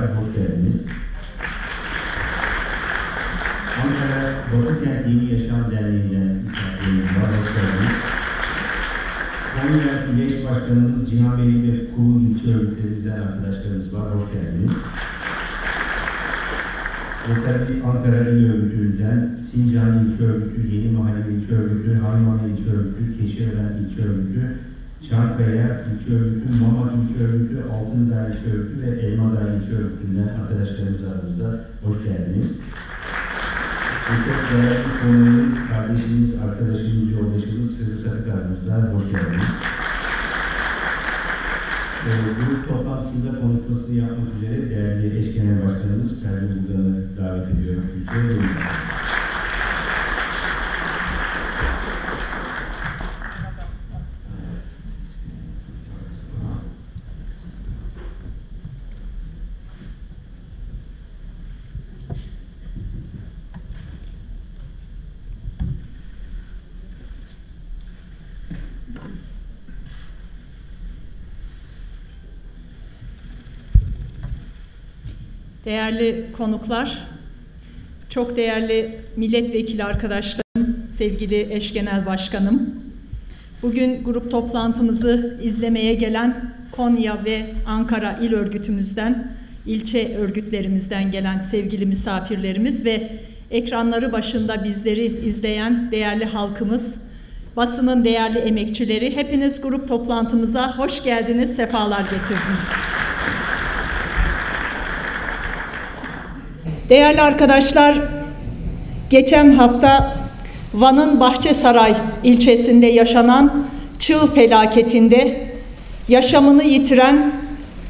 var. Hoş geldiniz. Ankara Batı Kent Yeni Yaşam Derneği'nden misafirlerimiz var. Hoş geldiniz. Konya İleş Başkanımız Cihan Bey ve Kuğu ilçe örgütlerimizden arkadaşlarımız var. Hoş geldiniz. Ve tabii Ankara İl Örgütü'nden Sincan İlçe Örgütü, Yeni Mahalle İlçe Örgütü, Harman İlçe Örgütü, Keşiören İlçe Örgütü, Çankaya İlçe Örgütü, Mamak İlçe Örgütü, Altındağ İlçe Örgütü ve Elmadağ İlçe Örgütü'nden arkadaşlarımız aramızda. Hoş geldiniz. Bu çok değerli konuğumuz, kardeşimiz, arkadaşımız, yoldaşımız Sırrı Sarık aramızda. Hoş geldiniz. Ee, grup toplantısında konuşmasını yapmak üzere değerli eş genel başkanımız Pervin Buldan'ı davet ediyorum. Kürsüye Değerli konuklar, çok değerli milletvekili arkadaşlarım, sevgili eş genel başkanım. Bugün grup toplantımızı izlemeye gelen Konya ve Ankara il örgütümüzden, ilçe örgütlerimizden gelen sevgili misafirlerimiz ve ekranları başında bizleri izleyen değerli halkımız, basının değerli emekçileri, hepiniz grup toplantımıza hoş geldiniz, sefalar getirdiniz. Değerli arkadaşlar, geçen hafta Van'ın Bahçesaray ilçesinde yaşanan çığ felaketinde yaşamını yitiren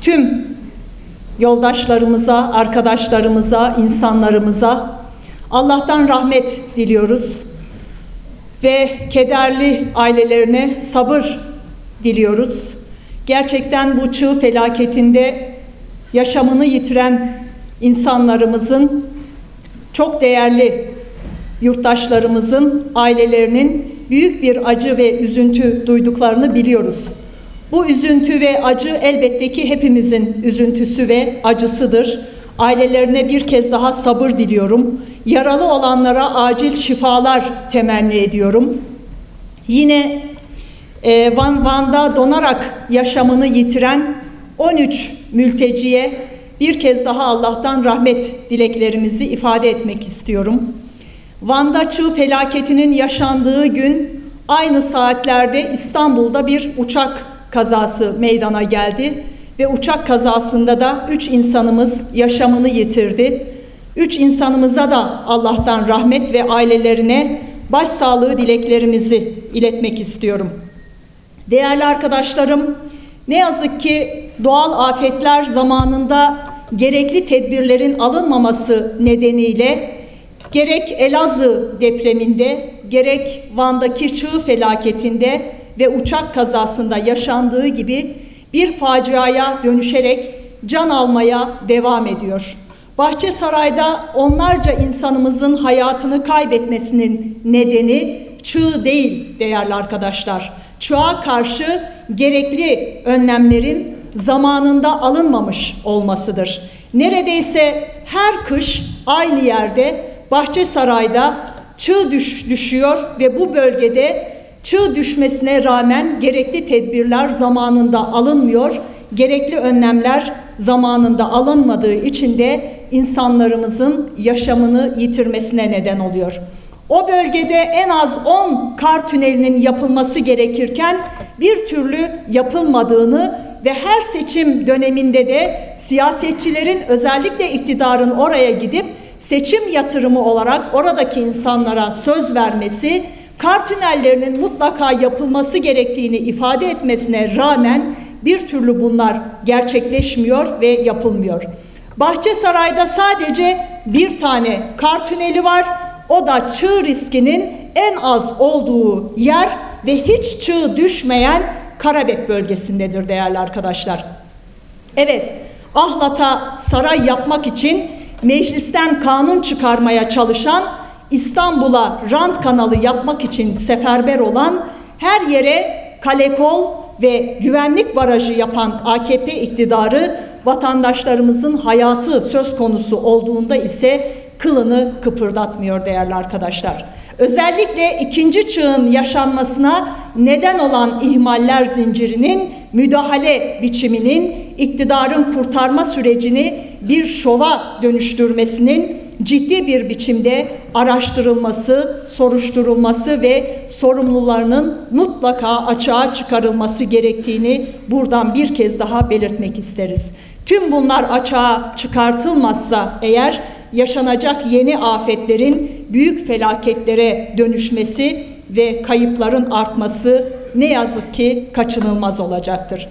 tüm yoldaşlarımıza, arkadaşlarımıza, insanlarımıza Allah'tan rahmet diliyoruz ve kederli ailelerine sabır diliyoruz. Gerçekten bu çığ felaketinde yaşamını yitiren insanlarımızın çok değerli yurttaşlarımızın ailelerinin büyük bir acı ve üzüntü duyduklarını biliyoruz. Bu üzüntü ve acı elbette ki hepimizin üzüntüsü ve acısıdır. Ailelerine bir kez daha sabır diliyorum. Yaralı olanlara acil şifalar temenni ediyorum. Yine e, Van, Van'da donarak yaşamını yitiren 13 mülteciye bir kez daha Allah'tan rahmet dileklerimizi ifade etmek istiyorum. Van'da çığ felaketinin yaşandığı gün aynı saatlerde İstanbul'da bir uçak kazası meydana geldi ve uçak kazasında da üç insanımız yaşamını yitirdi. Üç insanımıza da Allah'tan rahmet ve ailelerine başsağlığı dileklerimizi iletmek istiyorum. Değerli arkadaşlarım, ne yazık ki doğal afetler zamanında gerekli tedbirlerin alınmaması nedeniyle gerek Elazığ depreminde, gerek Van'daki çığ felaketinde ve uçak kazasında yaşandığı gibi bir faciaya dönüşerek can almaya devam ediyor. Bahçesaray'da onlarca insanımızın hayatını kaybetmesinin nedeni çığ değil değerli arkadaşlar. Çığa karşı gerekli önlemlerin zamanında alınmamış olmasıdır. Neredeyse her kış aynı yerde Bahçesaray'da çığ düş, düşüyor ve bu bölgede çığ düşmesine rağmen gerekli tedbirler zamanında alınmıyor, gerekli önlemler zamanında alınmadığı için de insanlarımızın yaşamını yitirmesine neden oluyor. O bölgede en az 10 kar tünelinin yapılması gerekirken bir türlü yapılmadığını ve her seçim döneminde de siyasetçilerin özellikle iktidarın oraya gidip seçim yatırımı olarak oradaki insanlara söz vermesi, kar tünellerinin mutlaka yapılması gerektiğini ifade etmesine rağmen bir türlü bunlar gerçekleşmiyor ve yapılmıyor. Bahçesaray'da sadece bir tane kar tüneli var. O da çığ riskinin en az olduğu yer ve hiç çığ düşmeyen Karabet bölgesindedir değerli arkadaşlar. Evet, Ahlat'a saray yapmak için meclisten kanun çıkarmaya çalışan, İstanbul'a rant kanalı yapmak için seferber olan, her yere kalekol ve güvenlik barajı yapan AKP iktidarı vatandaşlarımızın hayatı söz konusu olduğunda ise kılını kıpırdatmıyor değerli arkadaşlar. Özellikle ikinci çığın yaşanmasına neden olan ihmaller zincirinin müdahale biçiminin iktidarın kurtarma sürecini bir şova dönüştürmesinin ciddi bir biçimde araştırılması, soruşturulması ve sorumlularının mutlaka açığa çıkarılması gerektiğini buradan bir kez daha belirtmek isteriz. Tüm bunlar açığa çıkartılmazsa eğer yaşanacak yeni afetlerin büyük felaketlere dönüşmesi ve kayıpların artması ne yazık ki kaçınılmaz olacaktır.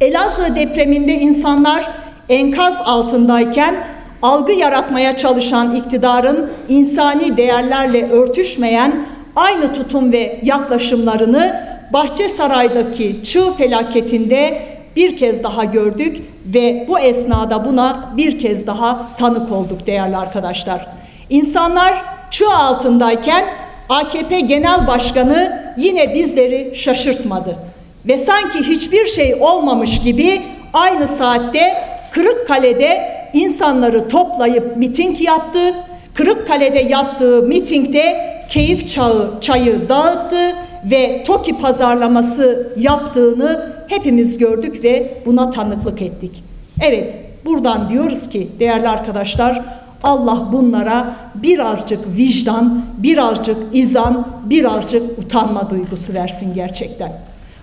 Elazığ depreminde insanlar enkaz altındayken algı yaratmaya çalışan iktidarın insani değerlerle örtüşmeyen aynı tutum ve yaklaşımlarını Bahçesaray'daki çığ felaketinde bir kez daha gördük ve bu esnada buna bir kez daha tanık olduk değerli arkadaşlar. İnsanlar çığ altındayken AKP Genel Başkanı yine bizleri şaşırtmadı ve sanki hiçbir şey olmamış gibi aynı saatte Kırıkkale'de insanları toplayıp miting yaptı. Kırıkkale'de yaptığı mitingde keyif çağı, çayı dağıttı ve TOKİ pazarlaması yaptığını hepimiz gördük ve buna tanıklık ettik. Evet, buradan diyoruz ki değerli arkadaşlar, Allah bunlara birazcık vicdan, birazcık izan, birazcık utanma duygusu versin gerçekten.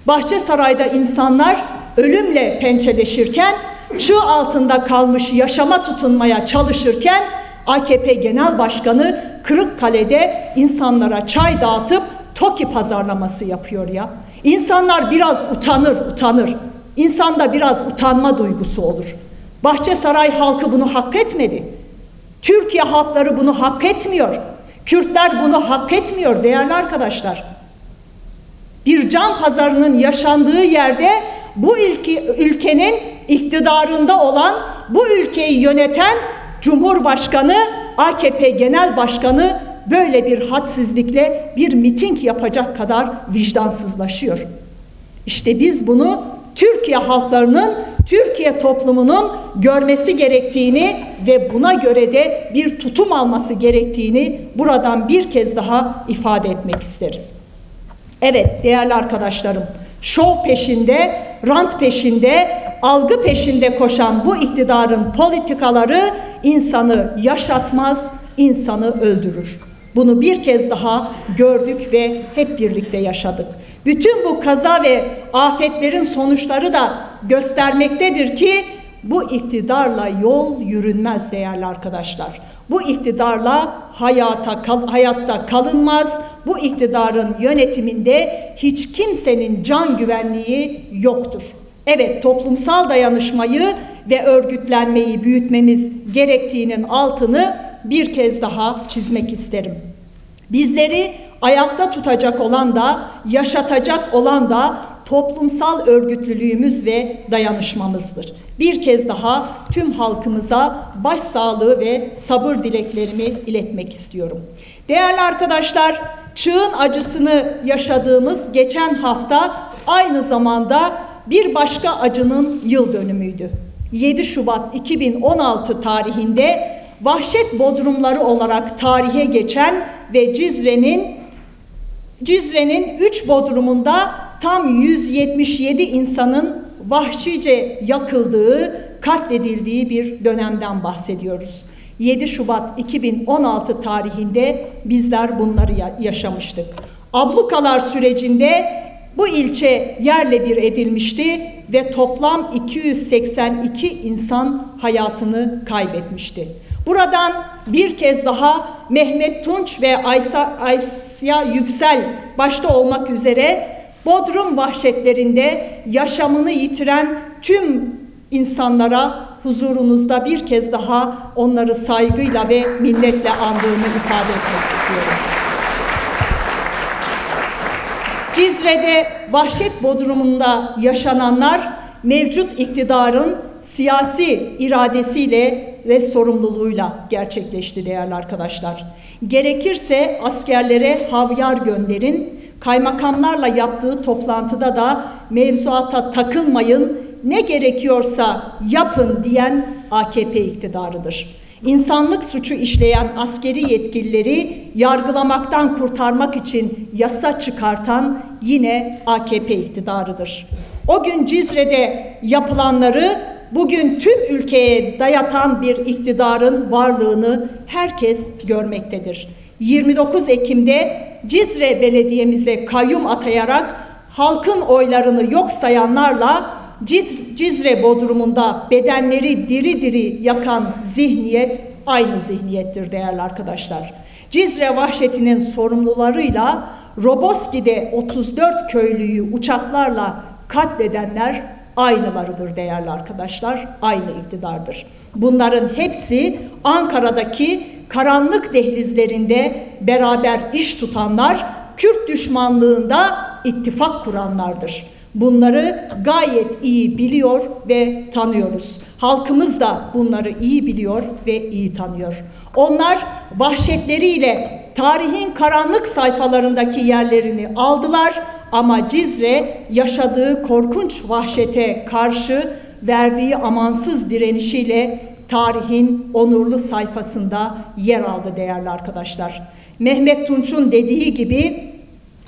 Bahçesaray'da insanlar ölümle pençeleşirken, çığ altında kalmış yaşama tutunmaya çalışırken AKP Genel Başkanı Kırıkkale'de insanlara çay dağıtıp TOKİ pazarlaması yapıyor ya. İnsanlar biraz utanır, utanır. İnsanda biraz utanma duygusu olur. Bahçesaray halkı bunu hak etmedi. Türkiye halkları bunu hak etmiyor. Kürtler bunu hak etmiyor değerli arkadaşlar. Bir can pazarının yaşandığı yerde bu ülke, ülkenin iktidarında olan, bu ülkeyi yöneten Cumhurbaşkanı, AKP Genel Başkanı böyle bir hadsizlikle bir miting yapacak kadar vicdansızlaşıyor. İşte biz bunu Türkiye halklarının, Türkiye toplumunun görmesi gerektiğini ve buna göre de bir tutum alması gerektiğini buradan bir kez daha ifade etmek isteriz. Evet değerli arkadaşlarım, şov peşinde, rant peşinde, algı peşinde koşan bu iktidarın politikaları insanı yaşatmaz, insanı öldürür. Bunu bir kez daha gördük ve hep birlikte yaşadık. Bütün bu kaza ve afetlerin sonuçları da göstermektedir ki bu iktidarla yol yürünmez değerli arkadaşlar. Bu iktidarla hayata kal, hayatta kalınmaz. Bu iktidarın yönetiminde hiç kimsenin can güvenliği yoktur. Evet, toplumsal dayanışmayı ve örgütlenmeyi büyütmemiz gerektiğinin altını bir kez daha çizmek isterim. Bizleri ayakta tutacak olan da, yaşatacak olan da toplumsal örgütlülüğümüz ve dayanışmamızdır. Bir kez daha tüm halkımıza başsağlığı ve sabır dileklerimi iletmek istiyorum. Değerli arkadaşlar, çığın acısını yaşadığımız geçen hafta aynı zamanda bir başka acının yıl dönümüydü. 7 Şubat 2016 tarihinde vahşet bodrumları olarak tarihe geçen ve Cizre'nin Cizre'nin 3 bodrumunda tam 177 insanın vahşice yakıldığı, katledildiği bir dönemden bahsediyoruz. 7 Şubat 2016 tarihinde bizler bunları yaşamıştık. Ablukalar sürecinde bu ilçe yerle bir edilmişti ve toplam 282 insan hayatını kaybetmişti. Buradan bir kez daha Mehmet Tunç ve Aysa, Aysia Yüksel başta olmak üzere Bodrum vahşetlerinde yaşamını yitiren tüm insanlara huzurunuzda bir kez daha onları saygıyla ve minnetle andığımı ifade etmek istiyorum. Cizre'de vahşet bodrumunda yaşananlar mevcut iktidarın siyasi iradesiyle ve sorumluluğuyla gerçekleşti değerli arkadaşlar. Gerekirse askerlere havyar gönderin, kaymakamlarla yaptığı toplantıda da mevzuata takılmayın, ne gerekiyorsa yapın diyen AKP iktidarıdır. İnsanlık suçu işleyen askeri yetkilileri yargılamaktan kurtarmak için yasa çıkartan yine AKP iktidarıdır. O gün Cizre'de yapılanları bugün tüm ülkeye dayatan bir iktidarın varlığını herkes görmektedir. 29 Ekim'de Cizre Belediye'mize kayyum atayarak halkın oylarını yok sayanlarla Cizre Bodrumunda bedenleri diri diri yakan zihniyet aynı zihniyettir değerli arkadaşlar. Cizre vahşetinin sorumlularıyla Roboski'de 34 köylüyü uçaklarla katledenler aynılarıdır değerli arkadaşlar, aynı iktidardır. Bunların hepsi Ankara'daki karanlık dehlizlerinde beraber iş tutanlar, Kürt düşmanlığında ittifak kuranlardır. Bunları gayet iyi biliyor ve tanıyoruz. Halkımız da bunları iyi biliyor ve iyi tanıyor. Onlar vahşetleriyle tarihin karanlık sayfalarındaki yerlerini aldılar ama Cizre yaşadığı korkunç vahşete karşı verdiği amansız direnişiyle tarihin onurlu sayfasında yer aldı değerli arkadaşlar. Mehmet Tunç'un dediği gibi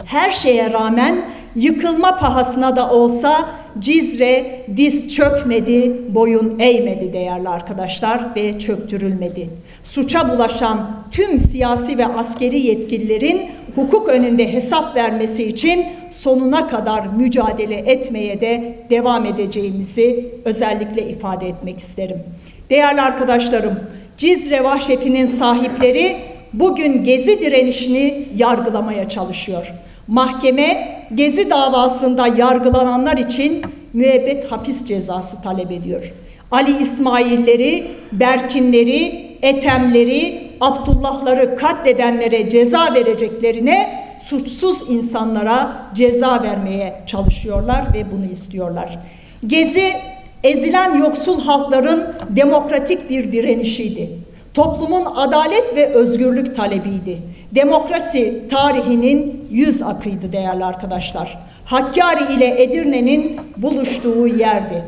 her şeye rağmen yıkılma pahasına da olsa Cizre diz çökmedi, boyun eğmedi değerli arkadaşlar ve çöktürülmedi. Suça bulaşan tüm siyasi ve askeri yetkililerin hukuk önünde hesap vermesi için sonuna kadar mücadele etmeye de devam edeceğimizi özellikle ifade etmek isterim. Değerli arkadaşlarım, Cizre vahşetinin sahipleri bugün gezi direnişini yargılamaya çalışıyor. Mahkeme Gezi davasında yargılananlar için müebbet hapis cezası talep ediyor. Ali İsmailleri, Berkinleri, Etemleri, Abdullahları katledenlere ceza vereceklerine suçsuz insanlara ceza vermeye çalışıyorlar ve bunu istiyorlar. Gezi ezilen yoksul halkların demokratik bir direnişiydi. Toplumun adalet ve özgürlük talebiydi. Demokrasi tarihinin yüz akıydı değerli arkadaşlar. Hakkari ile Edirne'nin buluştuğu yerdi.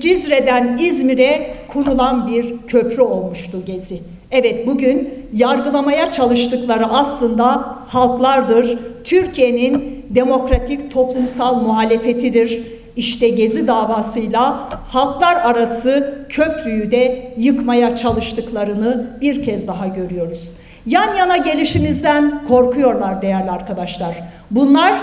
Cizre'den İzmir'e kurulan bir köprü olmuştu Gezi. Evet bugün yargılamaya çalıştıkları aslında halklardır. Türkiye'nin demokratik toplumsal muhalefetidir. İşte Gezi davasıyla halklar arası köprüyü de yıkmaya çalıştıklarını bir kez daha görüyoruz. Yan yana gelişimizden korkuyorlar değerli arkadaşlar. Bunlar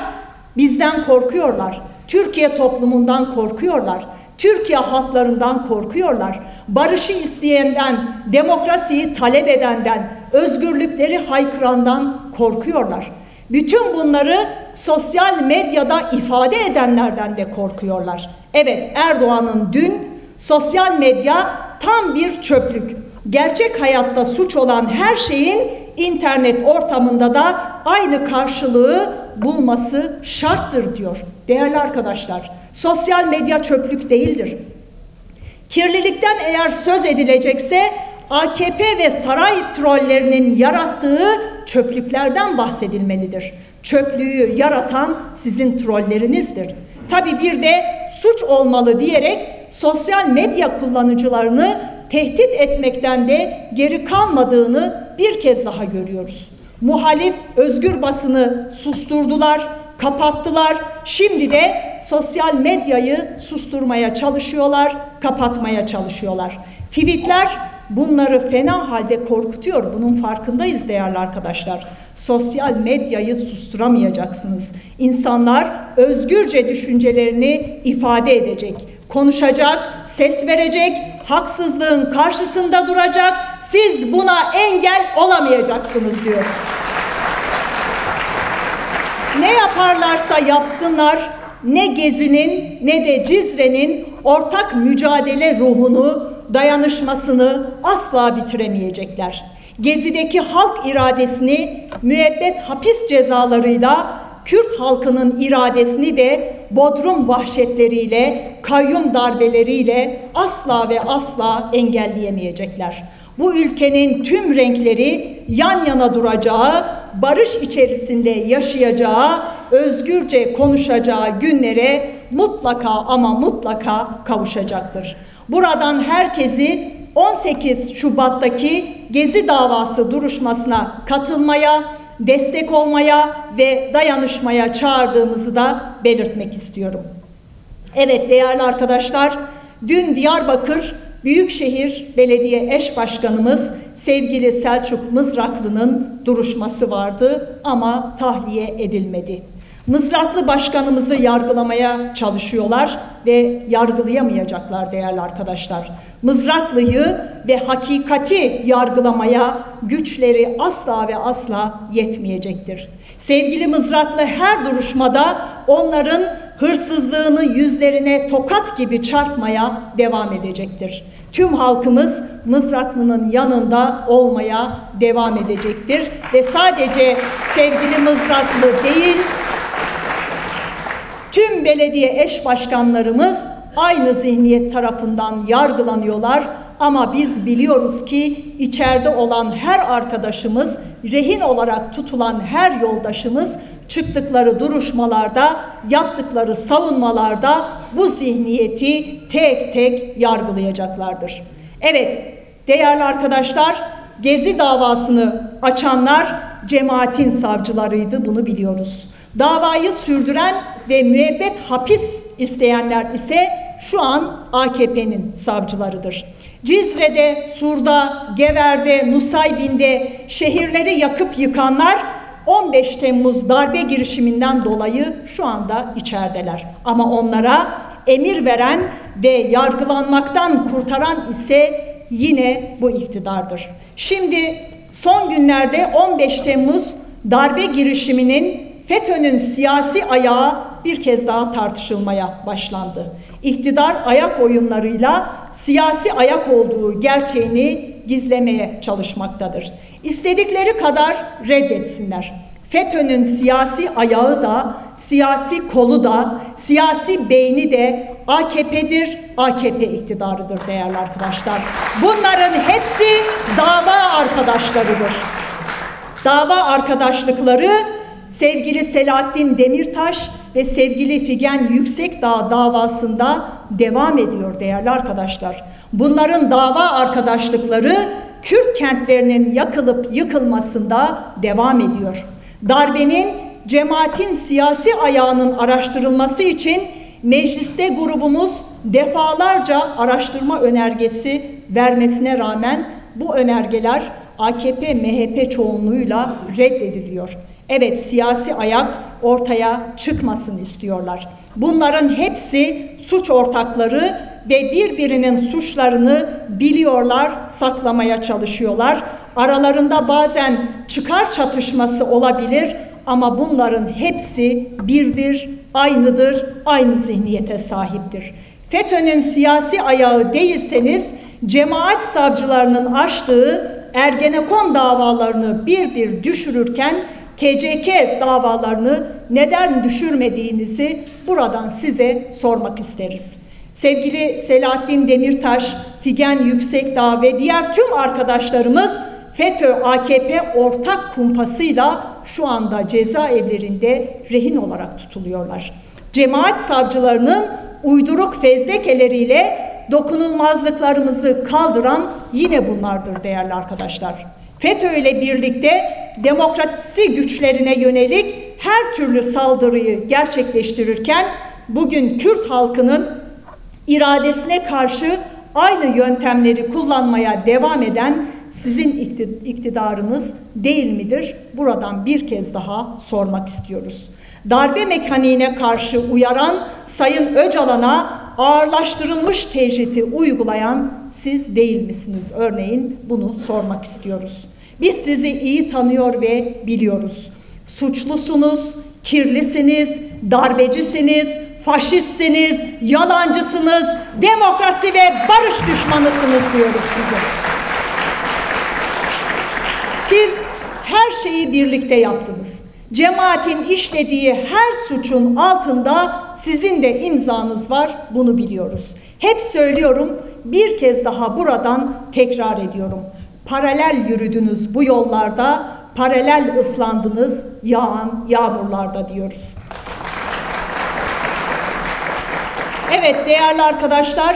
bizden korkuyorlar. Türkiye toplumundan korkuyorlar. Türkiye halklarından korkuyorlar. Barışı isteyenden, demokrasiyi talep edenden, özgürlükleri haykırandan korkuyorlar. Bütün bunları sosyal medyada ifade edenlerden de korkuyorlar. Evet Erdoğan'ın dün sosyal medya tam bir çöplük. Gerçek hayatta suç olan her şeyin internet ortamında da aynı karşılığı bulması şarttır diyor. Değerli arkadaşlar, sosyal medya çöplük değildir. Kirlilikten eğer söz edilecekse AKP ve saray trollerinin yarattığı çöplüklerden bahsedilmelidir. Çöplüğü yaratan sizin trollerinizdir. Tabi bir de suç olmalı diyerek sosyal medya kullanıcılarını tehdit etmekten de geri kalmadığını bir kez daha görüyoruz. Muhalif özgür basını susturdular, kapattılar. Şimdi de sosyal medyayı susturmaya çalışıyorlar, kapatmaya çalışıyorlar. Tweetler bunları fena halde korkutuyor. Bunun farkındayız değerli arkadaşlar. Sosyal medyayı susturamayacaksınız. İnsanlar özgürce düşüncelerini ifade edecek, konuşacak, ses verecek, haksızlığın karşısında duracak. Siz buna engel olamayacaksınız diyoruz. Ne yaparlarsa yapsınlar ne Gezi'nin ne de Cizre'nin ortak mücadele ruhunu, dayanışmasını asla bitiremeyecekler. Gezi'deki halk iradesini müebbet hapis cezalarıyla Kürt halkının iradesini de bodrum vahşetleriyle, kayyum darbeleriyle asla ve asla engelleyemeyecekler. Bu ülkenin tüm renkleri yan yana duracağı, barış içerisinde yaşayacağı, özgürce konuşacağı günlere mutlaka ama mutlaka kavuşacaktır. Buradan herkesi 18 Şubat'taki Gezi davası duruşmasına katılmaya, destek olmaya ve dayanışmaya çağırdığımızı da belirtmek istiyorum. Evet değerli arkadaşlar, dün Diyarbakır Büyükşehir Belediye Eş Başkanımız sevgili Selçuk Mızraklı'nın duruşması vardı ama tahliye edilmedi. Mızraklı başkanımızı yargılamaya çalışıyorlar ve yargılayamayacaklar değerli arkadaşlar. Mızraklı'yı ve hakikati yargılamaya güçleri asla ve asla yetmeyecektir. Sevgili Mızraklı her duruşmada onların hırsızlığını yüzlerine tokat gibi çarpmaya devam edecektir. Tüm halkımız Mızraklı'nın yanında olmaya devam edecektir ve sadece sevgili Mızraklı değil Tüm belediye eş başkanlarımız aynı zihniyet tarafından yargılanıyorlar ama biz biliyoruz ki içeride olan her arkadaşımız, rehin olarak tutulan her yoldaşımız çıktıkları duruşmalarda, yaptıkları savunmalarda bu zihniyeti tek tek yargılayacaklardır. Evet, değerli arkadaşlar, Gezi davasını açanlar cemaatin savcılarıydı bunu biliyoruz. Davayı sürdüren ve müebbet hapis isteyenler ise şu an AKP'nin savcılarıdır. Cizre'de, Sur'da, Gever'de, Nusaybin'de şehirleri yakıp yıkanlar 15 Temmuz darbe girişiminden dolayı şu anda içerideler. Ama onlara emir veren ve yargılanmaktan kurtaran ise yine bu iktidardır. Şimdi son günlerde 15 Temmuz darbe girişiminin FETÖ'nün siyasi ayağı bir kez daha tartışılmaya başlandı. İktidar ayak oyunlarıyla siyasi ayak olduğu gerçeğini gizlemeye çalışmaktadır. İstedikleri kadar reddetsinler. FETÖ'nün siyasi ayağı da, siyasi kolu da, siyasi beyni de AKP'dir, AKP iktidarıdır değerli arkadaşlar. Bunların hepsi dava arkadaşlarıdır. Dava arkadaşlıkları sevgili Selahattin Demirtaş ve sevgili Figen Yüksekdağ davasında devam ediyor değerli arkadaşlar. Bunların dava arkadaşlıkları Kürt kentlerinin yakılıp yıkılmasında devam ediyor. Darbenin cemaatin siyasi ayağının araştırılması için mecliste grubumuz defalarca araştırma önergesi vermesine rağmen bu önergeler AKP MHP çoğunluğuyla reddediliyor. Evet siyasi ayak ortaya çıkmasın istiyorlar. Bunların hepsi suç ortakları ve birbirinin suçlarını biliyorlar, saklamaya çalışıyorlar. Aralarında bazen çıkar çatışması olabilir ama bunların hepsi birdir, aynıdır, aynı zihniyete sahiptir. FETÖ'nün siyasi ayağı değilseniz cemaat savcılarının açtığı Ergenekon davalarını bir bir düşürürken TCK davalarını neden düşürmediğinizi buradan size sormak isteriz. Sevgili Selahattin Demirtaş, Figen Yüksekdağ ve diğer tüm arkadaşlarımız FETÖ AKP ortak kumpasıyla şu anda cezaevlerinde rehin olarak tutuluyorlar. Cemaat savcılarının uyduruk fezlekeleriyle dokunulmazlıklarımızı kaldıran yine bunlardır değerli arkadaşlar. FETÖ ile birlikte demokrasi güçlerine yönelik her türlü saldırıyı gerçekleştirirken bugün Kürt halkının iradesine karşı aynı yöntemleri kullanmaya devam eden sizin iktidarınız değil midir? Buradan bir kez daha sormak istiyoruz. Darbe mekaniğine karşı uyaran Sayın Öcalan'a ağırlaştırılmış tecriti uygulayan siz değil misiniz? Örneğin bunu sormak istiyoruz. Biz sizi iyi tanıyor ve biliyoruz. Suçlusunuz, kirlisiniz, darbecisiniz, faşistsiniz, yalancısınız, demokrasi ve barış düşmanısınız diyoruz size. Siz her şeyi birlikte yaptınız. Cemaatin işlediği her suçun altında sizin de imzanız var. Bunu biliyoruz. Hep söylüyorum. Bir kez daha buradan tekrar ediyorum. Paralel yürüdünüz bu yollarda, paralel ıslandınız yağan yağmurlarda diyoruz. Evet değerli arkadaşlar,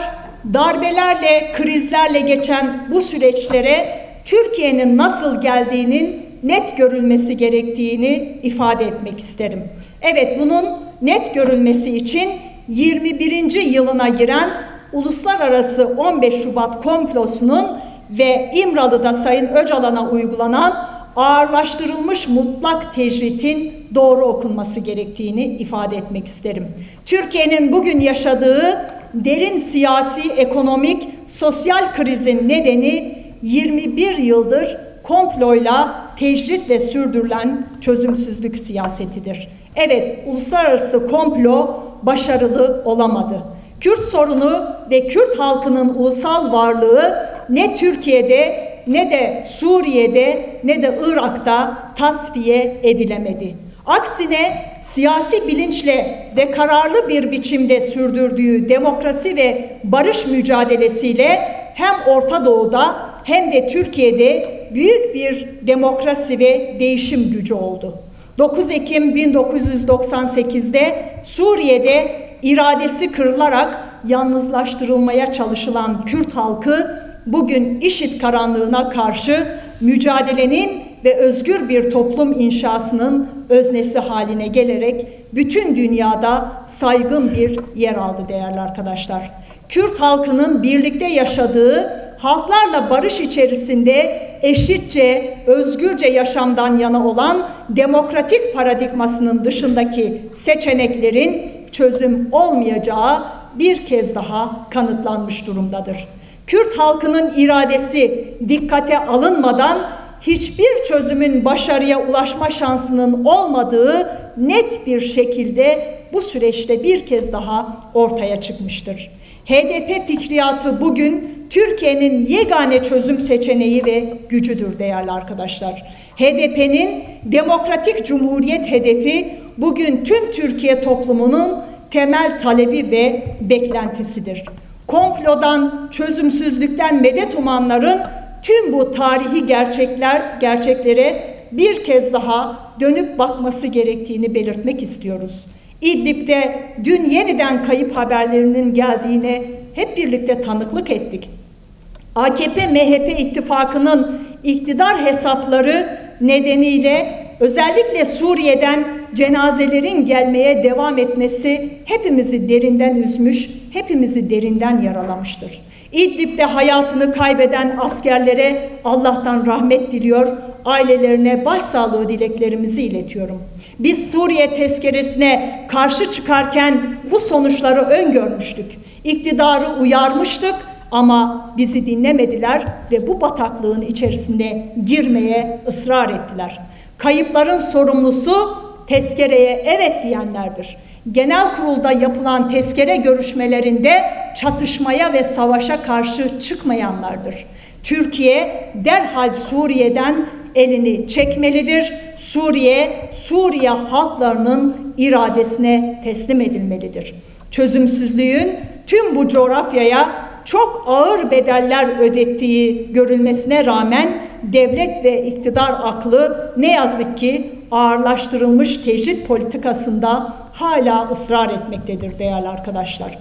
darbelerle, krizlerle geçen bu süreçlere Türkiye'nin nasıl geldiğinin net görülmesi gerektiğini ifade etmek isterim. Evet bunun net görülmesi için 21. yılına giren Uluslararası 15 Şubat komplosunun ve İmralı'da Sayın Öcalan'a uygulanan ağırlaştırılmış mutlak tecritin doğru okunması gerektiğini ifade etmek isterim. Türkiye'nin bugün yaşadığı derin siyasi, ekonomik, sosyal krizin nedeni 21 yıldır komployla, tecritle sürdürülen çözümsüzlük siyasetidir. Evet, uluslararası komplo başarılı olamadı. Kürt sorunu ve Kürt halkının ulusal varlığı ne Türkiye'de ne de Suriye'de ne de Irak'ta tasfiye edilemedi. Aksine siyasi bilinçle ve kararlı bir biçimde sürdürdüğü demokrasi ve barış mücadelesiyle hem Orta Doğu'da hem de Türkiye'de büyük bir demokrasi ve değişim gücü oldu. 9 Ekim 1998'de Suriye'de iradesi kırılarak yalnızlaştırılmaya çalışılan Kürt halkı bugün işit karanlığına karşı mücadelenin ve özgür bir toplum inşasının öznesi haline gelerek bütün dünyada saygın bir yer aldı değerli arkadaşlar. Kürt halkının birlikte yaşadığı halklarla barış içerisinde eşitçe, özgürce yaşamdan yana olan demokratik paradigmasının dışındaki seçeneklerin çözüm olmayacağı bir kez daha kanıtlanmış durumdadır. Kürt halkının iradesi dikkate alınmadan hiçbir çözümün başarıya ulaşma şansının olmadığı net bir şekilde bu süreçte bir kez daha ortaya çıkmıştır. HDP fikriyatı bugün Türkiye'nin yegane çözüm seçeneği ve gücüdür değerli arkadaşlar. HDP'nin demokratik cumhuriyet hedefi bugün tüm Türkiye toplumunun temel talebi ve beklentisidir. Komplodan, çözümsüzlükten medet umanların tüm bu tarihi gerçekler gerçeklere bir kez daha dönüp bakması gerektiğini belirtmek istiyoruz. İdlib'de dün yeniden kayıp haberlerinin geldiğine hep birlikte tanıklık ettik. AKP-MHP ittifakının iktidar hesapları nedeniyle özellikle Suriye'den cenazelerin gelmeye devam etmesi hepimizi derinden üzmüş, hepimizi derinden yaralamıştır. İdlib'de hayatını kaybeden askerlere Allah'tan rahmet diliyor, ailelerine başsağlığı dileklerimizi iletiyorum. Biz Suriye tezkeresine karşı çıkarken bu sonuçları öngörmüştük. İktidarı uyarmıştık ama bizi dinlemediler ve bu bataklığın içerisinde girmeye ısrar ettiler. Kayıpların sorumlusu tezkereye evet diyenlerdir. Genel kurulda yapılan tezkere görüşmelerinde çatışmaya ve savaşa karşı çıkmayanlardır. Türkiye derhal Suriye'den elini çekmelidir. Suriye, Suriye halklarının iradesine teslim edilmelidir. Çözümsüzlüğün tüm bu coğrafyaya çok ağır bedeller ödettiği görülmesine rağmen devlet ve iktidar aklı ne yazık ki ağırlaştırılmış tecrit politikasında hala ısrar etmektedir değerli arkadaşlar.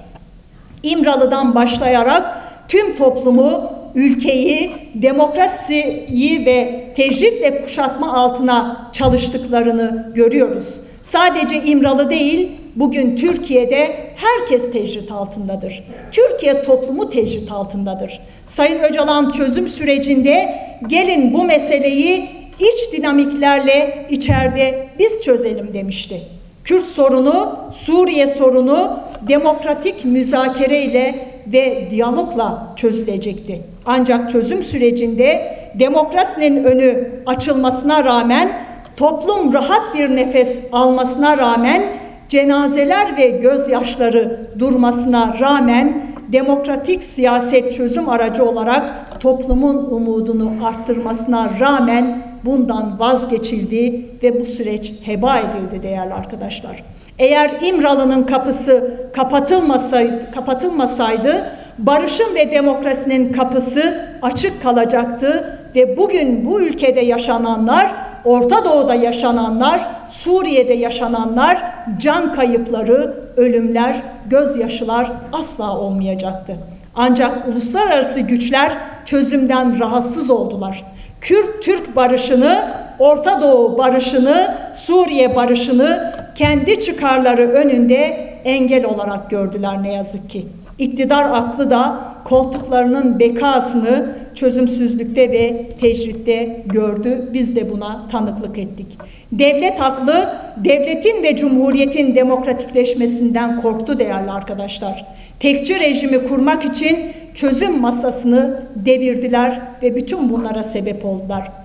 İmralı'dan başlayarak tüm toplumu, ülkeyi, demokrasiyi ve tecritle kuşatma altına çalıştıklarını görüyoruz. Sadece İmralı değil, bugün Türkiye'de herkes tecrit altındadır. Türkiye toplumu tecrit altındadır. Sayın Öcalan çözüm sürecinde gelin bu meseleyi iç dinamiklerle içeride biz çözelim demişti. Kürt sorunu, Suriye sorunu demokratik müzakereyle ve diyalogla çözülecekti. Ancak çözüm sürecinde demokrasinin önü açılmasına rağmen toplum rahat bir nefes almasına rağmen cenazeler ve gözyaşları durmasına rağmen demokratik siyaset çözüm aracı olarak toplumun umudunu arttırmasına rağmen bundan vazgeçildi ve bu süreç heba edildi değerli arkadaşlar. Eğer İmralı'nın kapısı kapatılmasaydı, kapatılmasaydı barışın ve demokrasinin kapısı açık kalacaktı ve bugün bu ülkede yaşananlar, Orta Doğu'da yaşananlar, Suriye'de yaşananlar, can kayıpları, ölümler, gözyaşılar asla olmayacaktı. Ancak uluslararası güçler çözümden rahatsız oldular. Kürt-Türk barışını, Orta Doğu barışını, Suriye barışını kendi çıkarları önünde engel olarak gördüler ne yazık ki. İktidar aklı da koltuklarının bekasını çözümsüzlükte ve tecritte gördü. Biz de buna tanıklık ettik. Devlet aklı devletin ve cumhuriyetin demokratikleşmesinden korktu değerli arkadaşlar. Tekçi rejimi kurmak için çözüm masasını devirdiler ve bütün bunlara sebep oldular.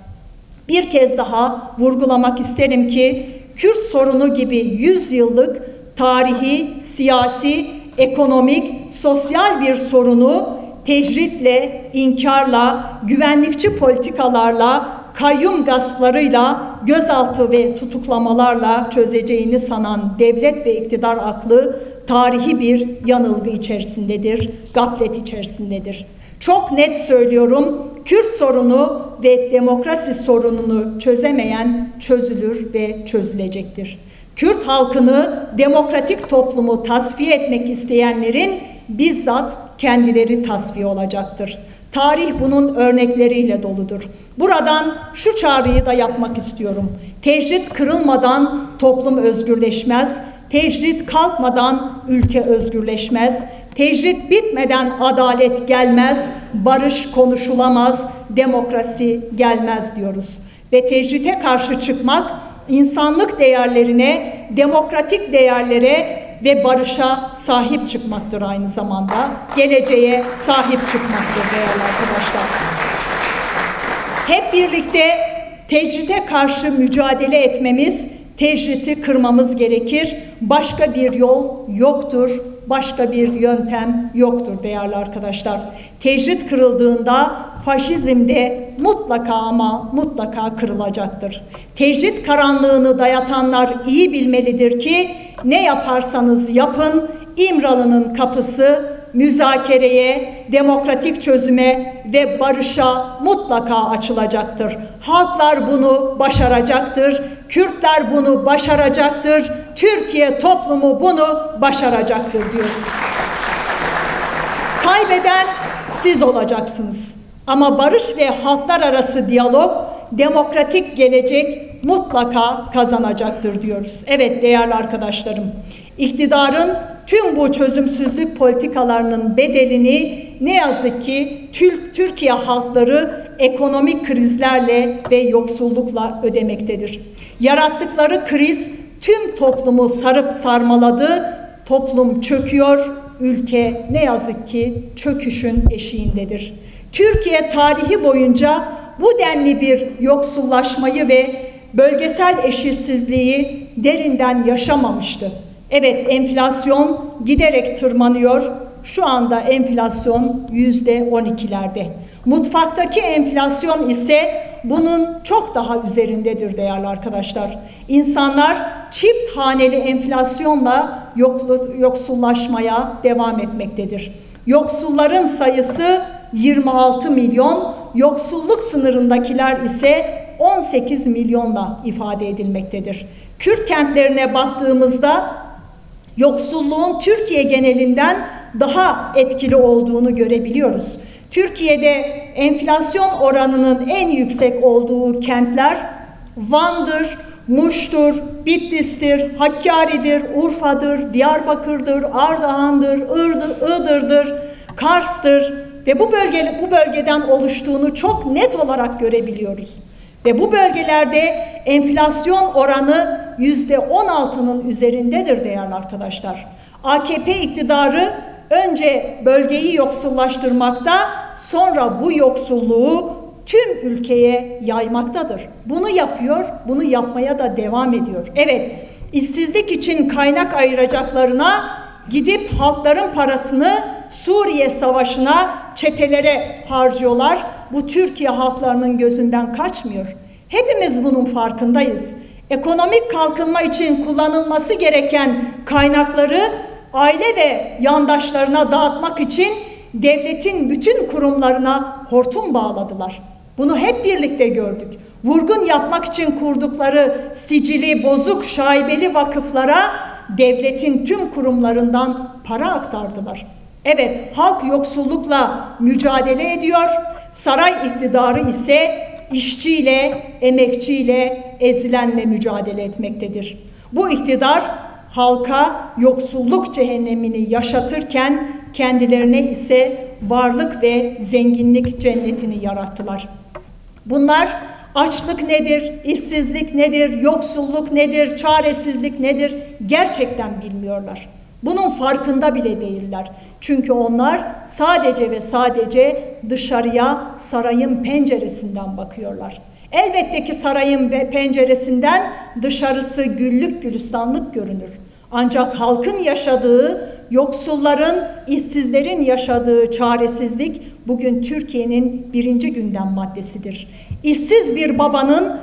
Bir kez daha vurgulamak isterim ki Kürt sorunu gibi 100 yıllık tarihi, siyasi, ekonomik, sosyal bir sorunu tecritle, inkarla, güvenlikçi politikalarla, kayyum gasplarıyla, gözaltı ve tutuklamalarla çözeceğini sanan devlet ve iktidar aklı tarihi bir yanılgı içerisindedir, gaflet içerisindedir. Çok net söylüyorum, Kürt sorunu ve demokrasi sorununu çözemeyen çözülür ve çözülecektir. Kürt halkını, demokratik toplumu tasfiye etmek isteyenlerin bizzat kendileri tasfiye olacaktır. Tarih bunun örnekleriyle doludur. Buradan şu çağrıyı da yapmak istiyorum. Tecrit kırılmadan toplum özgürleşmez, tecrit kalkmadan ülke özgürleşmez, tecrit bitmeden adalet gelmez, barış konuşulamaz, demokrasi gelmez diyoruz. Ve tecrite karşı çıkmak insanlık değerlerine, demokratik değerlere ve barışa sahip çıkmaktır aynı zamanda. Geleceğe sahip çıkmaktır değerli arkadaşlar. Hep birlikte tecrite karşı mücadele etmemiz, tecriti kırmamız gerekir. Başka bir yol yoktur, başka bir yöntem yoktur değerli arkadaşlar. Tecrit kırıldığında faşizm de mutlaka ama mutlaka kırılacaktır. Tecrit karanlığını dayatanlar iyi bilmelidir ki ne yaparsanız yapın İmralı'nın kapısı müzakereye, demokratik çözüme ve barışa mutlaka açılacaktır. Halklar bunu başaracaktır. Kürtler bunu başaracaktır. Türkiye toplumu bunu başaracaktır diyoruz. Kaybeden siz olacaksınız. Ama barış ve halklar arası diyalog, demokratik gelecek mutlaka kazanacaktır diyoruz. Evet değerli arkadaşlarım, iktidarın tüm bu çözümsüzlük politikalarının bedelini ne yazık ki Türkiye halkları ekonomik krizlerle ve yoksullukla ödemektedir. Yarattıkları kriz tüm toplumu sarıp sarmaladı, toplum çöküyor, ülke ne yazık ki çöküşün eşiğindedir. Türkiye tarihi boyunca bu denli bir yoksullaşmayı ve bölgesel eşitsizliği derinden yaşamamıştı. Evet enflasyon giderek tırmanıyor. Şu anda enflasyon yüzde on ikilerde. Mutfaktaki enflasyon ise bunun çok daha üzerindedir değerli arkadaşlar. İnsanlar çift haneli enflasyonla yoksullaşmaya devam etmektedir. Yoksulların sayısı 26 milyon, yoksulluk sınırındakiler ise 18 milyonla ifade edilmektedir. Kürt kentlerine baktığımızda yoksulluğun Türkiye genelinden daha etkili olduğunu görebiliyoruz. Türkiye'de enflasyon oranının en yüksek olduğu kentler Van'dır, Muş'tur, Bitlis'tir, Hakkari'dir, Urfa'dır, Diyarbakır'dır, Ardahan'dır, Iğdır'dır, Kars'tır ve bu bölge bu bölgeden oluştuğunu çok net olarak görebiliyoruz. Ve bu bölgelerde enflasyon oranı yüzde on altının üzerindedir değerli arkadaşlar. AKP iktidarı önce bölgeyi yoksullaştırmakta, sonra bu yoksulluğu tüm ülkeye yaymaktadır. Bunu yapıyor, bunu yapmaya da devam ediyor. Evet, işsizlik için kaynak ayıracaklarına gidip halkların parasını Suriye Savaşı'na, çetelere harcıyorlar. Bu Türkiye halklarının gözünden kaçmıyor. Hepimiz bunun farkındayız. Ekonomik kalkınma için kullanılması gereken kaynakları aile ve yandaşlarına dağıtmak için devletin bütün kurumlarına hortum bağladılar. Bunu hep birlikte gördük. Vurgun yapmak için kurdukları sicili bozuk şaibeli vakıflara devletin tüm kurumlarından para aktardılar. Evet, halk yoksullukla mücadele ediyor. Saray iktidarı ise işçiyle, emekçiyle, ezilenle mücadele etmektedir. Bu iktidar halka yoksulluk cehennemini yaşatırken kendilerine ise varlık ve zenginlik cennetini yarattılar. Bunlar açlık nedir, işsizlik nedir, yoksulluk nedir, çaresizlik nedir gerçekten bilmiyorlar. Bunun farkında bile değiller. Çünkü onlar sadece ve sadece dışarıya sarayın penceresinden bakıyorlar. Elbette ki sarayın penceresinden dışarısı güllük gülistanlık görünür. Ancak halkın yaşadığı, yoksulların, işsizlerin yaşadığı çaresizlik bugün Türkiye'nin birinci gündem maddesidir. İşsiz bir babanın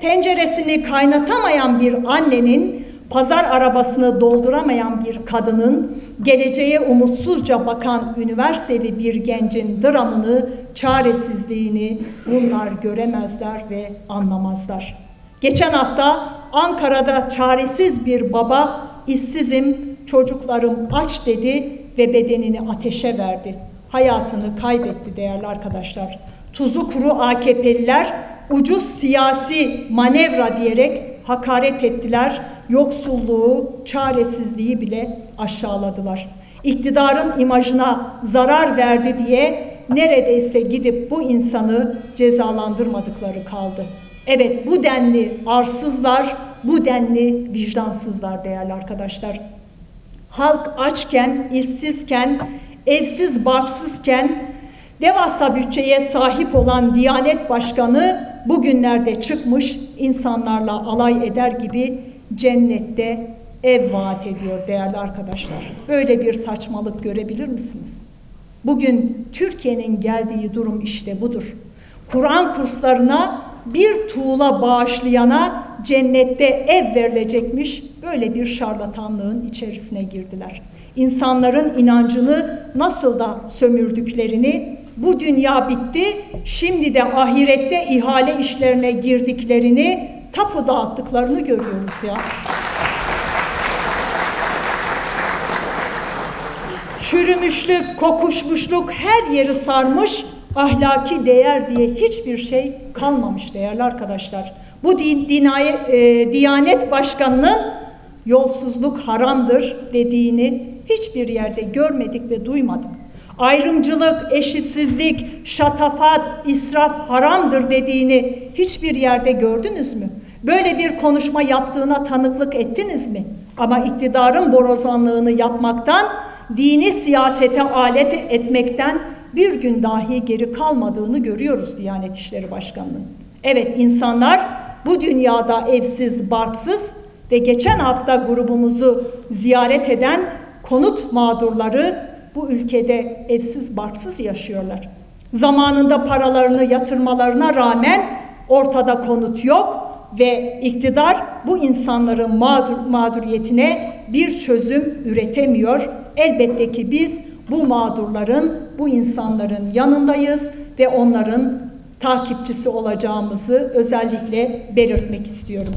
tenceresini kaynatamayan bir annenin pazar arabasını dolduramayan bir kadının, geleceğe umutsuzca bakan üniversiteli bir gencin dramını, çaresizliğini bunlar göremezler ve anlamazlar. Geçen hafta Ankara'da çaresiz bir baba, işsizim, çocuklarım aç dedi ve bedenini ateşe verdi. Hayatını kaybetti değerli arkadaşlar. Tuzu kuru AKP'liler ucuz siyasi manevra diyerek hakaret ettiler yoksulluğu, çaresizliği bile aşağıladılar. İktidarın imajına zarar verdi diye neredeyse gidip bu insanı cezalandırmadıkları kaldı. Evet bu denli arsızlar, bu denli vicdansızlar değerli arkadaşlar. Halk açken, işsizken, evsiz barksızken devasa bütçeye sahip olan Diyanet Başkanı bugünlerde çıkmış insanlarla alay eder gibi cennette ev vaat ediyor değerli arkadaşlar. Böyle bir saçmalık görebilir misiniz? Bugün Türkiye'nin geldiği durum işte budur. Kur'an kurslarına bir tuğla bağışlayana cennette ev verilecekmiş böyle bir şarlatanlığın içerisine girdiler. İnsanların inancını nasıl da sömürdüklerini, bu dünya bitti, şimdi de ahirette ihale işlerine girdiklerini tapu dağıttıklarını görüyoruz ya. Çürümüşlük, kokuşmuşluk her yeri sarmış, ahlaki değer diye hiçbir şey kalmamış değerli arkadaşlar. Bu din, dinaye, e, Diyanet Başkanı'nın yolsuzluk haramdır dediğini hiçbir yerde görmedik ve duymadık. Ayrımcılık, eşitsizlik, şatafat, israf haramdır dediğini hiçbir yerde gördünüz mü? Böyle bir konuşma yaptığına tanıklık ettiniz mi? Ama iktidarın borazanlığını yapmaktan, dini siyasete alet etmekten bir gün dahi geri kalmadığını görüyoruz Diyanet İşleri Başkanı'nın. Evet insanlar bu dünyada evsiz, barksız ve geçen hafta grubumuzu ziyaret eden konut mağdurları bu ülkede evsiz, barksız yaşıyorlar. Zamanında paralarını yatırmalarına rağmen ortada konut yok ve iktidar bu insanların mağdur, mağduriyetine bir çözüm üretemiyor. Elbette ki biz bu mağdurların, bu insanların yanındayız ve onların takipçisi olacağımızı özellikle belirtmek istiyorum.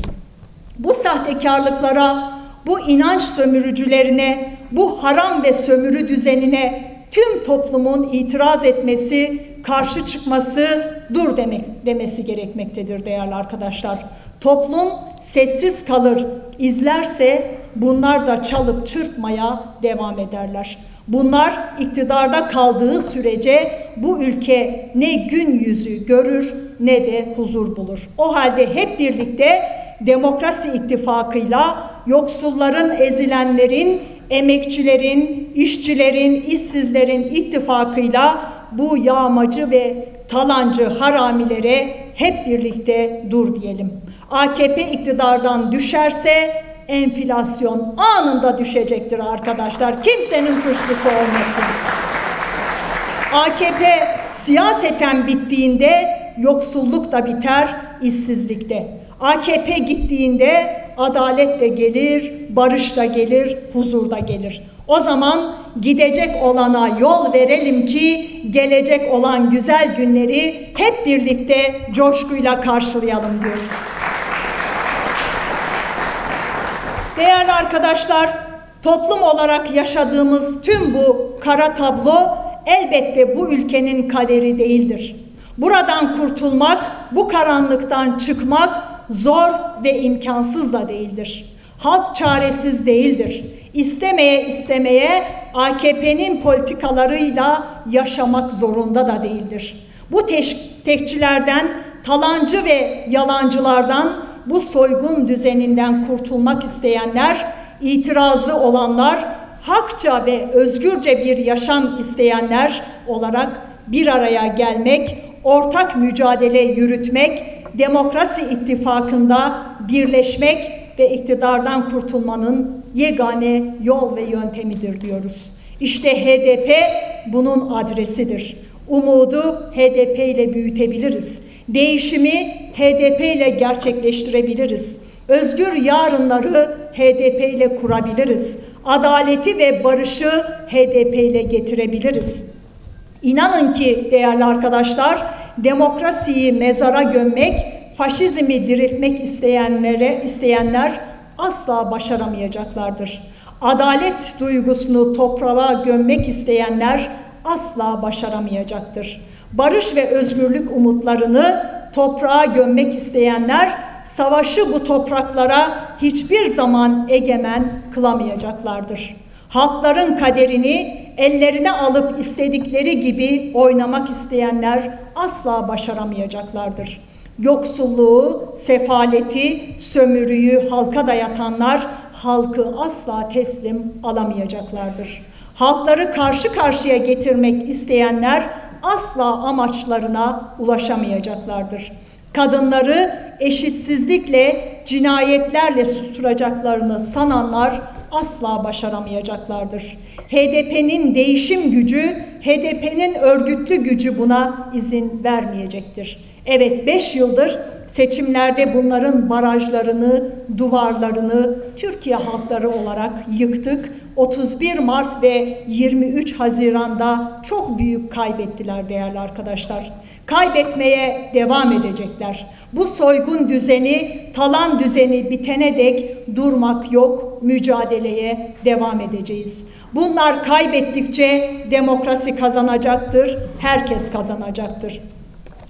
Bu sahtekarlıklara, bu inanç sömürücülerine, bu haram ve sömürü düzenine tüm toplumun itiraz etmesi, karşı çıkması, dur demek demesi gerekmektedir değerli arkadaşlar. Toplum sessiz kalır, izlerse bunlar da çalıp çırpmaya devam ederler. Bunlar iktidarda kaldığı sürece bu ülke ne gün yüzü görür ne de huzur bulur. O halde hep birlikte demokrasi ittifakıyla yoksulların, ezilenlerin, emekçilerin, işçilerin, işsizlerin ittifakıyla bu yağmacı ve talancı haramilere hep birlikte dur diyelim. AKP iktidardan düşerse enflasyon anında düşecektir arkadaşlar. Kimsenin kuşkusu olmasın. AKP siyaseten bittiğinde yoksulluk da biter, işsizlikte. AKP gittiğinde adalet de gelir, barış da gelir, huzur da gelir. O zaman gidecek olana yol verelim ki gelecek olan güzel günleri hep birlikte coşkuyla karşılayalım diyoruz. Değerli arkadaşlar, toplum olarak yaşadığımız tüm bu kara tablo elbette bu ülkenin kaderi değildir. Buradan kurtulmak, bu karanlıktan çıkmak zor ve imkansız da değildir. Halk çaresiz değildir. İstemeye istemeye AKP'nin politikalarıyla yaşamak zorunda da değildir. Bu tekçilerden, talancı ve yalancılardan, bu soygun düzeninden kurtulmak isteyenler, itirazı olanlar, hakça ve özgürce bir yaşam isteyenler olarak bir araya gelmek, ortak mücadele yürütmek, demokrasi ittifakında birleşmek ve iktidardan kurtulmanın yegane yol ve yöntemidir diyoruz. İşte HDP bunun adresidir. Umudu HDP ile büyütebiliriz. Değişimi HDP ile gerçekleştirebiliriz. Özgür yarınları HDP ile kurabiliriz. Adaleti ve barışı HDP ile getirebiliriz. İnanın ki değerli arkadaşlar, demokrasiyi mezara gömmek, faşizmi diriltmek isteyenlere isteyenler asla başaramayacaklardır. Adalet duygusunu toprağa gömmek isteyenler asla başaramayacaktır. Barış ve özgürlük umutlarını toprağa gömmek isteyenler savaşı bu topraklara hiçbir zaman egemen kılamayacaklardır. Halkların kaderini ellerine alıp istedikleri gibi oynamak isteyenler asla başaramayacaklardır. Yoksulluğu, sefaleti, sömürüyü halka dayatanlar halkı asla teslim alamayacaklardır. Halkları karşı karşıya getirmek isteyenler asla amaçlarına ulaşamayacaklardır. Kadınları eşitsizlikle, cinayetlerle susturacaklarını sananlar asla başaramayacaklardır. HDP'nin değişim gücü, HDP'nin örgütlü gücü buna izin vermeyecektir. Evet beş yıldır seçimlerde bunların barajlarını, duvarlarını Türkiye halkları olarak yıktık. 31 Mart ve 23 Haziran'da çok büyük kaybettiler değerli arkadaşlar. Kaybetmeye devam edecekler. Bu soygun düzeni, talan düzeni bitene dek durmak yok, mücadeleye devam edeceğiz. Bunlar kaybettikçe demokrasi kazanacaktır, herkes kazanacaktır.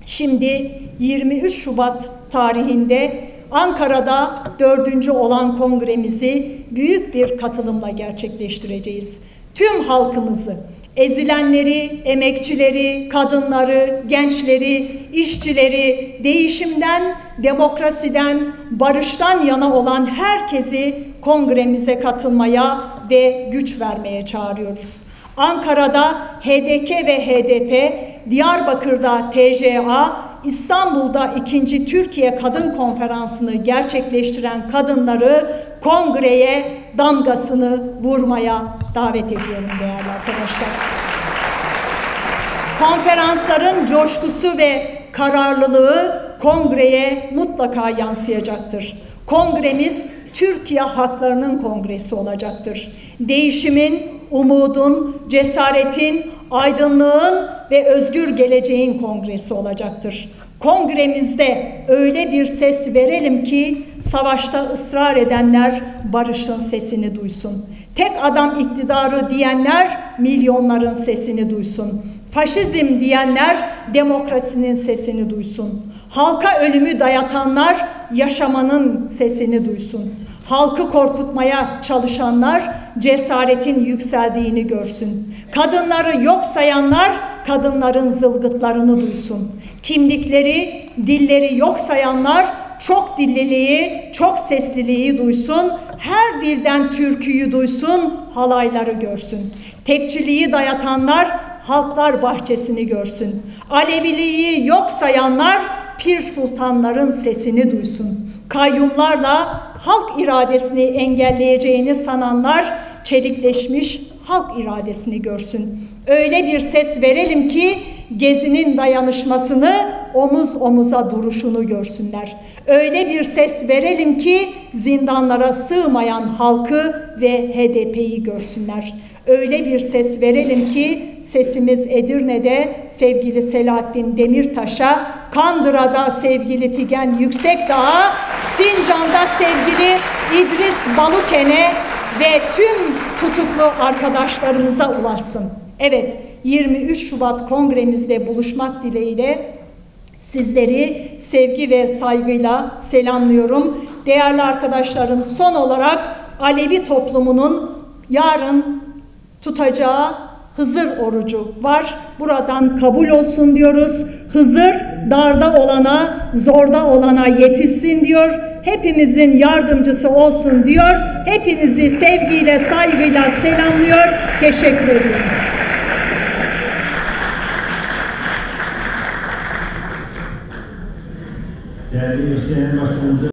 Şimdi 23 Şubat tarihinde Ankara'da dördüncü olan kongremizi büyük bir katılımla gerçekleştireceğiz. Tüm halkımızı, ezilenleri, emekçileri, kadınları, gençleri, işçileri, değişimden, demokrasiden, barıştan yana olan herkesi kongremize katılmaya ve güç vermeye çağırıyoruz. Ankara'da HDK ve HDP, Diyarbakır'da TJA, İstanbul'da 2. Türkiye Kadın Konferansı'nı gerçekleştiren kadınları kongreye damgasını vurmaya davet ediyorum değerli arkadaşlar. Konferansların coşkusu ve kararlılığı kongreye mutlaka yansıyacaktır. Kongremiz Türkiye haklarının kongresi olacaktır. Değişimin, umudun, cesaretin, aydınlığın ve özgür geleceğin kongresi olacaktır. Kongremizde öyle bir ses verelim ki savaşta ısrar edenler barışın sesini duysun. Tek adam iktidarı diyenler milyonların sesini duysun. Faşizm diyenler demokrasinin sesini duysun. Halka ölümü dayatanlar yaşamanın sesini duysun. Halkı korkutmaya çalışanlar cesaretin yükseldiğini görsün. Kadınları yok sayanlar kadınların zılgıtlarını duysun. Kimlikleri, dilleri yok sayanlar çok dilliliği, çok sesliliği duysun. Her dilden türküyü duysun, halayları görsün. Tekçiliği dayatanlar halklar bahçesini görsün. Aleviliği yok sayanlar pir sultanların sesini duysun. Kayyumlarla halk iradesini engelleyeceğini sananlar çelikleşmiş halk iradesini görsün. Öyle bir ses verelim ki Gezi'nin dayanışmasını, omuz omuza duruşunu görsünler. Öyle bir ses verelim ki zindanlara sığmayan halkı ve HDP'yi görsünler. Öyle bir ses verelim ki sesimiz Edirne'de sevgili Selahattin Demirtaş'a, Kandıra'da sevgili Figen Yüksekdağ'a, Sincan'da sevgili İdris Baluken'e ve tüm tutuklu arkadaşlarımıza ulaşsın. Evet, 23 Şubat kongremizde buluşmak dileğiyle Sizleri sevgi ve saygıyla selamlıyorum. Değerli arkadaşlarım son olarak Alevi toplumunun yarın tutacağı Hızır orucu var. Buradan kabul olsun diyoruz. Hızır darda olana, zorda olana yetişsin diyor. Hepimizin yardımcısı olsun diyor. Hepinizi sevgiyle, saygıyla selamlıyor. Teşekkür ediyorum. Değerli